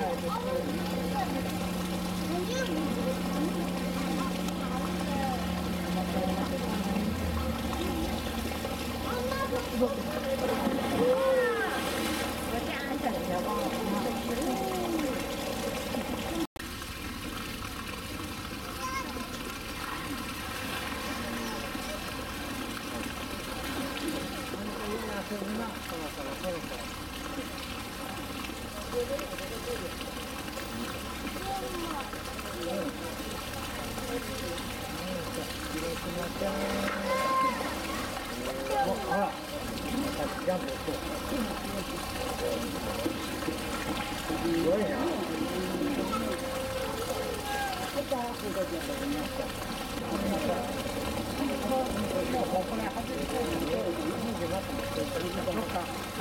そうそうそうそう。すごいな。帰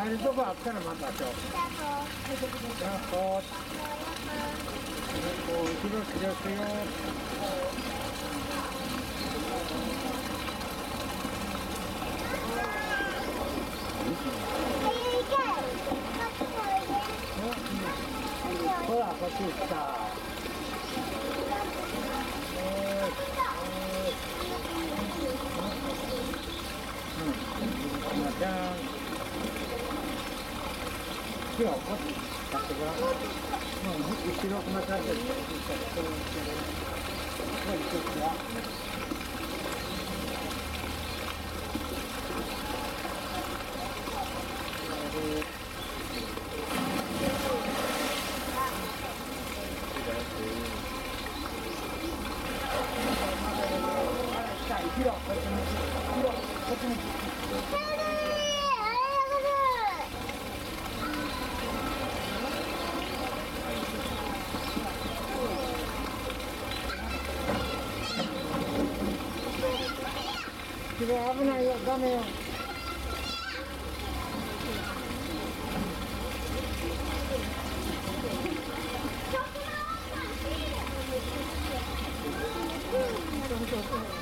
るとこあったらまたしょ。やっほー。こう、広く広くよ。ほら、こっち来た。じゃん。今日はこっち買ってごらん。う、後ろまた。これ一つは。こっち向き。きで危ないよダメよそ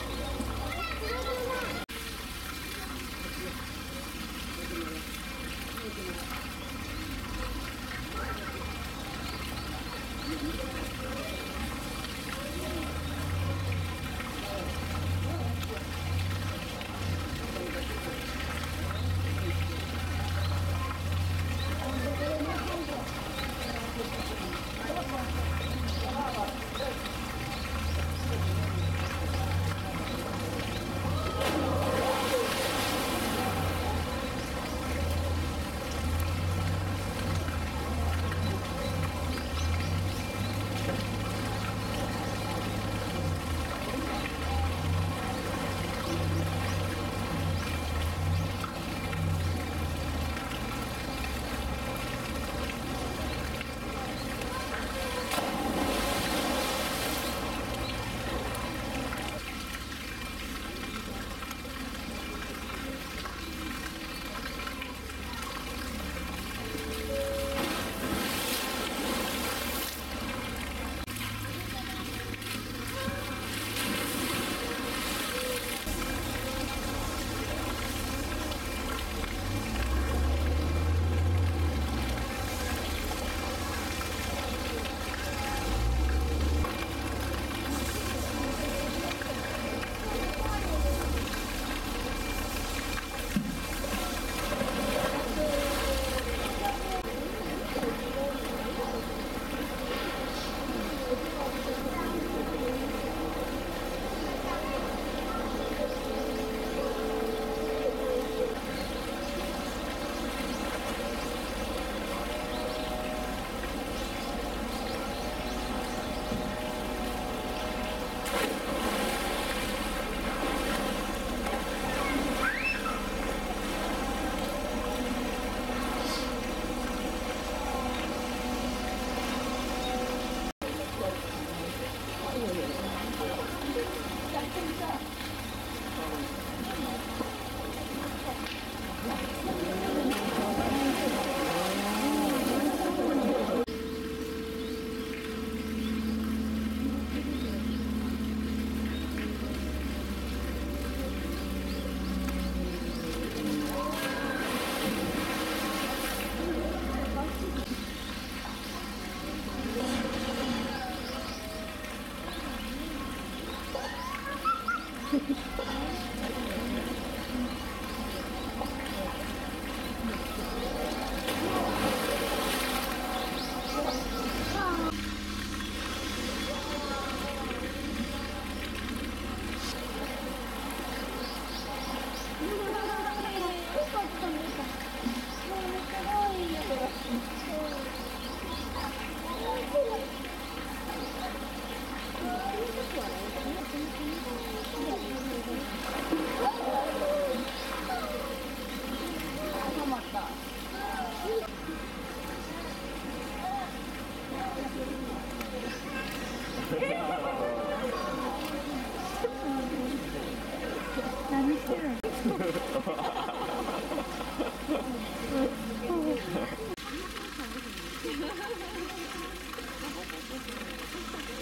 Thank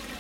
you.